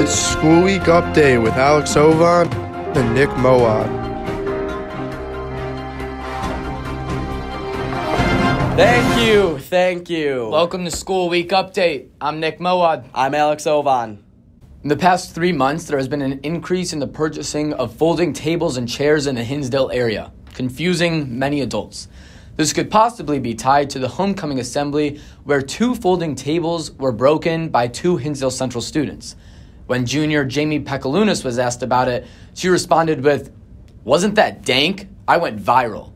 It's School Week Update with Alex Ovan and Nick Moawad. Thank you, thank you. Welcome to School Week Update. I'm Nick Moawad. I'm Alex Ovan. In the past three months, there has been an increase in the purchasing of folding tables and chairs in the Hinsdale area, confusing many adults. This could possibly be tied to the homecoming assembly where two folding tables were broken by two Hinsdale Central students. When junior Jamie Pekalunas was asked about it, she responded with, Wasn't that dank? I went viral.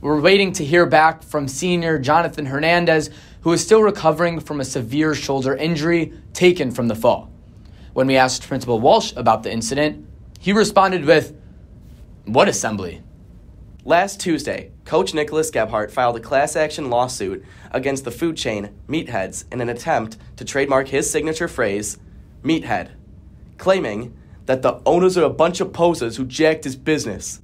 We're waiting to hear back from senior Jonathan Hernandez, who is still recovering from a severe shoulder injury taken from the fall. When we asked Principal Walsh about the incident, he responded with, What assembly? Last Tuesday, Coach Nicholas Gebhardt filed a class action lawsuit against the food chain Meatheads in an attempt to trademark his signature phrase, Meathead, claiming that the owners are a bunch of posers who jacked his business.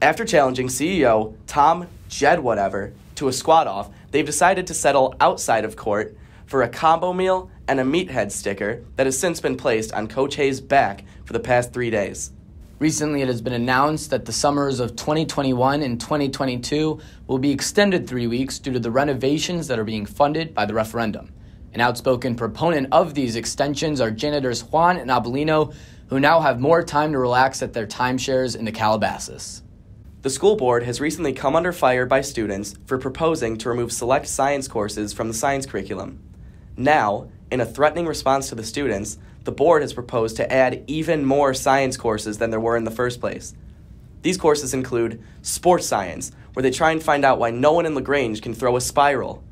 After challenging CEO Tom Jed whatever to a squat off, they've decided to settle outside of court for a combo meal and a meathead sticker that has since been placed on Coach Hayes' back for the past three days. Recently, it has been announced that the summers of 2021 and 2022 will be extended three weeks due to the renovations that are being funded by the referendum. An outspoken proponent of these extensions are janitors Juan and Abelino, who now have more time to relax at their timeshares in the Calabasas. The school board has recently come under fire by students for proposing to remove select science courses from the science curriculum. Now, in a threatening response to the students, the board has proposed to add even more science courses than there were in the first place. These courses include sports science, where they try and find out why no one in LaGrange can throw a spiral,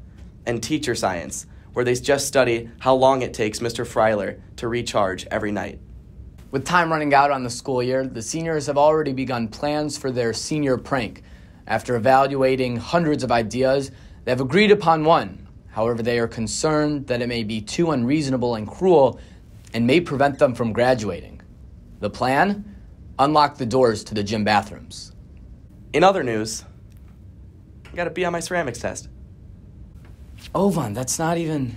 and teacher science, where they just study how long it takes Mr. Freiler to recharge every night. With time running out on the school year, the seniors have already begun plans for their senior prank. After evaluating hundreds of ideas, they have agreed upon one However, they are concerned that it may be too unreasonable and cruel and may prevent them from graduating. The plan? Unlock the doors to the gym bathrooms. In other news, I got to be on my ceramics test. Ovan, that's not even.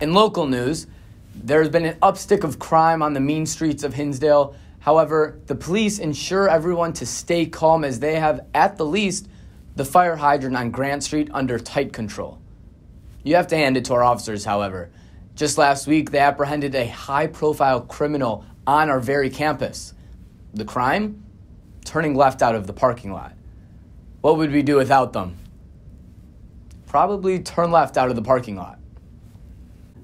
In local news, there has been an upstick of crime on the mean streets of Hinsdale. However, the police ensure everyone to stay calm as they have, at the least, the fire hydrant on Grant Street under tight control. You have to hand it to our officers, however. Just last week, they apprehended a high profile criminal on our very campus. The crime? Turning left out of the parking lot. What would we do without them? Probably turn left out of the parking lot.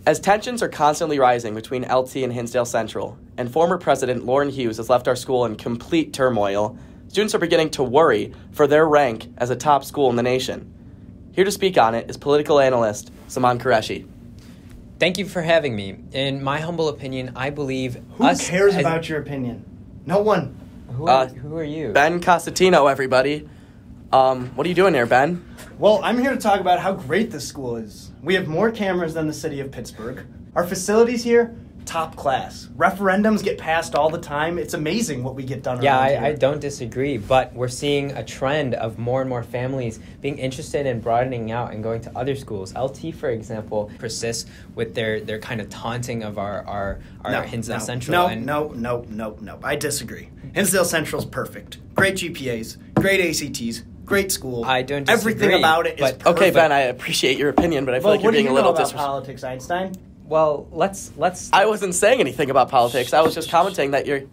As tensions are constantly rising between LT and Hinsdale Central, and former President Lauren Hughes has left our school in complete turmoil, students are beginning to worry for their rank as a top school in the nation. Here to speak on it is political analyst Zamaan Qureshi. Thank you for having me. In my humble opinion, I believe Who us cares as- about your opinion? No one. Who are, Uh, who are you? Ben Cosentino, everybody. Um, what are you doing here, Ben? Well, I'm here to talk about how great this school is. We have more cameras than the city of Pittsburgh. Our facilities here, top class. Referendums get passed all the time. It's amazing what we get done. Yeah, around I. I don't disagree, but we're seeing a trend of more and more families being interested in broadening out and going to other schools. LT, for example, persists with their, their kind of taunting of our, our, our No, Hinsdale no, Central. No, and no, no, no, no. I disagree. Hinsdale Central's perfect. Great GPAs, great ACTs, great school. I don't Everything about it is but- perfect. Okay, Ben, I appreciate your opinion, but I feel well, like you're what do being you a little know about disrespectful. politics, Einstein? Well, let's let's. I wasn't saying anything about politics. I was just commenting that you're.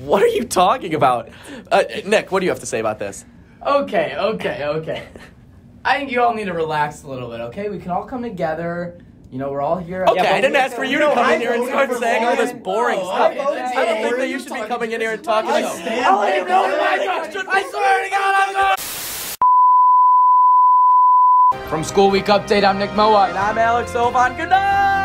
What are you talking about? Uh, Nick, what do you have to say about this? Okay, okay, okay. I think you all need to relax a little bit, okay? We can all come together. You know, we're all here. Okay, but I didn't ask for you to come in here and start saying all this boring Oh, stuff. okay, I don't think that you should be coming in here and talking I like. stand I'll let oh, you know oh my I swear to God, I'm going. From School Week Update, I'm Nick Moawad. And I'm Alex Ovan. Good night.